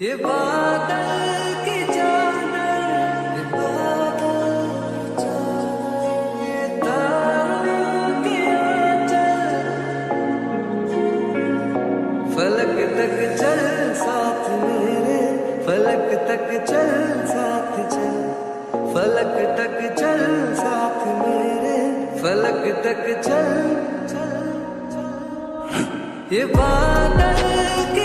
ये बादल की चादर ये बादल चादर, ये तारों के आंचल। फलक तक चल साथ मेरे फलक तक चल साथ चल। फलक तक चल साथ मेरे फलक तक चल चल चल। ये बादल की